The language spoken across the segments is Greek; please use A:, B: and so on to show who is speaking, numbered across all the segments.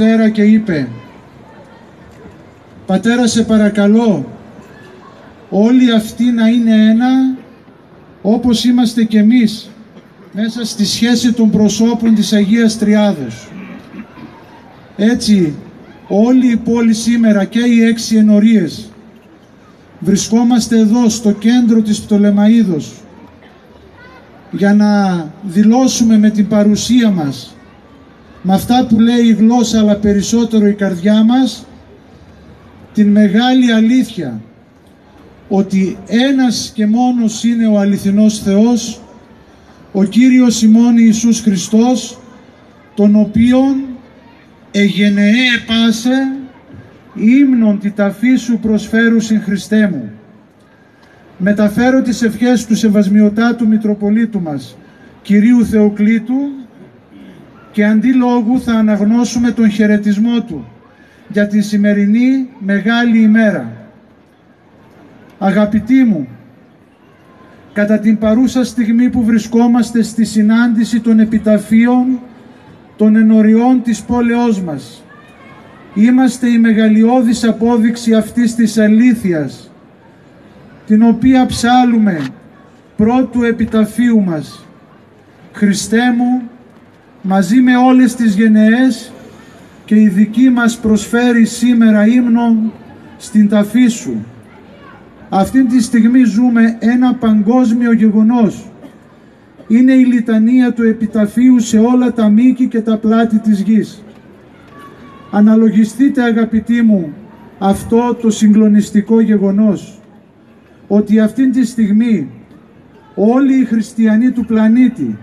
A: πατέρα και είπε «Πατέρα σε παρακαλώ όλοι αυτοί να είναι ένα όπως είμαστε κι εμείς μέσα στη σχέση των προσώπων της Αγίας Τριάδος. Έτσι όλη η πόλη σήμερα και οι έξι ενορίες βρισκόμαστε εδώ στο κέντρο της Πτολεμαίδος για να δηλώσουμε με την παρουσία μας με αυτά που λέει η γλώσσα αλλά περισσότερο η καρδιά μας την μεγάλη αλήθεια ότι ένας και μόνος είναι ο αληθινός Θεός ο Κύριος ημών Ιησούς Χριστός τον οποίον εγενεέ επάσε ύμνον τη ταφή σου προσφέρου συν Χριστέ μου. Μεταφέρω τις ευχές του Σεβασμιωτάτου Μητροπολίτου μας, Κυρίου Θεοκλήτου, και αντί λόγου θα αναγνώσουμε τον χαιρετισμό του για τη σημερινή μεγάλη ημέρα. Αγαπητοί μου, κατά την παρούσα στιγμή που βρισκόμαστε στη συνάντηση των επιταφείων των ενωριών της πόλεώς μας, είμαστε η μεγαλειώδης απόδειξη αυτής της αλήθειας, την οποία ψάλουμε πρώτου επιταφείου μας. Χριστέ μου, μαζί με όλες τις γενναίες και η δική μας προσφέρει σήμερα ύμνο στην ταφή Σου. Αυτή τη στιγμή ζούμε ένα παγκόσμιο γεγονός. Είναι η λιτανία του επιταφείου σε όλα τα μήκη και τα πλάτη της γης. Αναλογιστείτε αγαπητοί μου αυτό το συγκλονιστικό γεγονός ότι αυτή τη στιγμή όλοι οι χριστιανοί του πλανήτη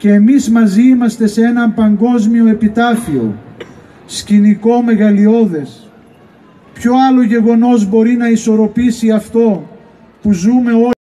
A: και εμείς μαζί είμαστε σε ένα παγκόσμιο επιτάφιο, σκηνικό μεγαλειώδες. Ποιο άλλο γεγονός μπορεί να ισορροπήσει αυτό που ζούμε όλοι